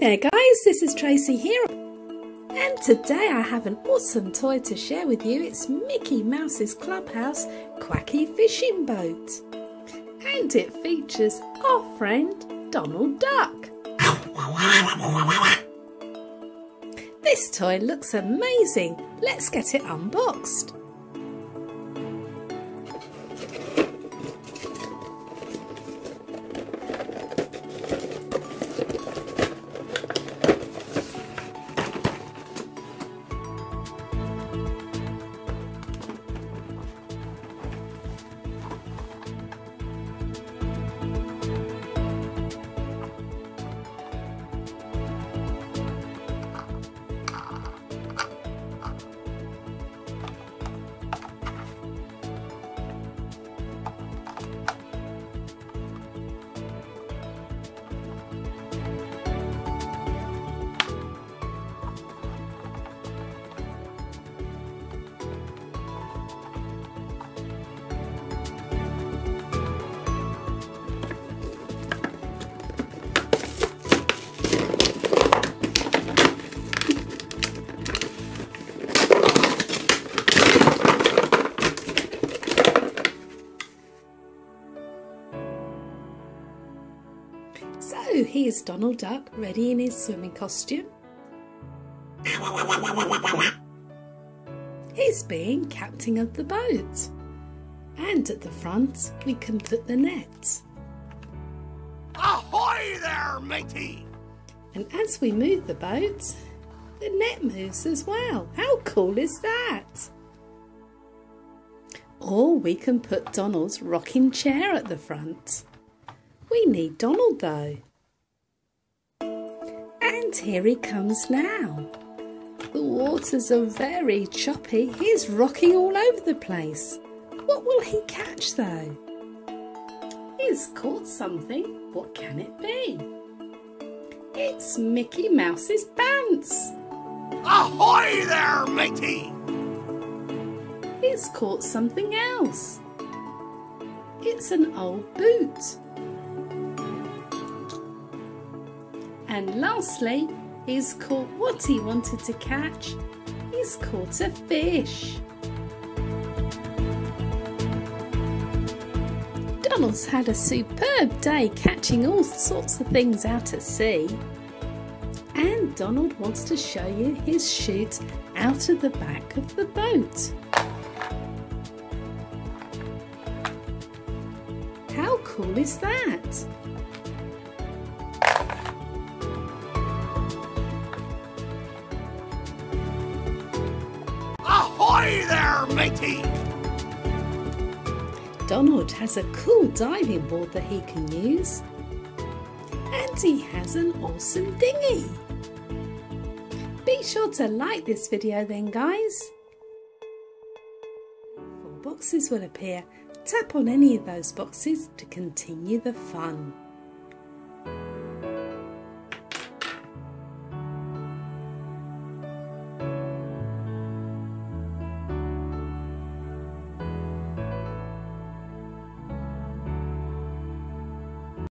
there guys, this is Tracey here and today I have an awesome toy to share with you. It's Mickey Mouse's Clubhouse Quacky Fishing Boat and it features our friend Donald Duck. This toy looks amazing. Let's get it unboxed. So here's Donald Duck ready in his swimming costume. He's being captain of the boat. And at the front we can put the net. Ahoy there, matey! And as we move the boat, the net moves as well. How cool is that? Or we can put Donald's rocking chair at the front. We need Donald though. And here he comes now. The waters are very choppy. He's rocking all over the place. What will he catch though? He's caught something. What can it be? It's Mickey Mouse's pants. Ahoy there, matey! He's caught something else. It's an old boot. And lastly, he's caught what he wanted to catch. He's caught a fish. Donald's had a superb day catching all sorts of things out at sea. And Donald wants to show you his chute out of the back of the boat. How cool is that? Donald has a cool diving board that he can use. And he has an awesome dinghy. Be sure to like this video then guys. Boxes will appear. Tap on any of those boxes to continue the fun.